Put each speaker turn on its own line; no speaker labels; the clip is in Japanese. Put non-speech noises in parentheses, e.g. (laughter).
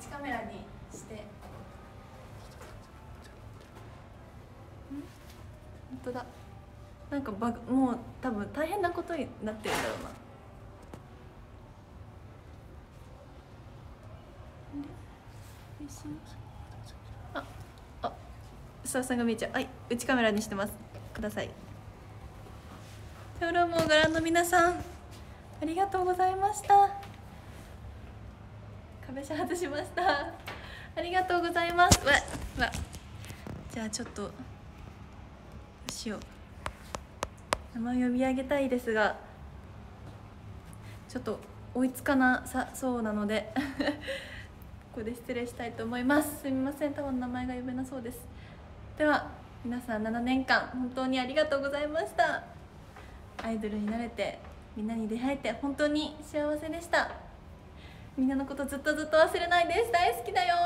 チカメラにして。本当だ。なんかバグもう多分大変なことになってるんだろうな。ああっタッさんが見えちゃう。はい内カメラにしてます。ください。フォローもご覧の皆さんありがとうございました。壁紙外しました。ありがとうございます。わわ。じゃあちょっとどうしよう。名前を呼び上げたいですがちょっと追いつかなさそうなので (laughs) ここで失礼したいと思います。すみません。多分名前が呼べなそうです。では皆さん7年間本当にありがとうございました。アイドルになれてみんなに出会えて本当に幸せでした。みんなのことずっとずっと忘れないです大好きだよ。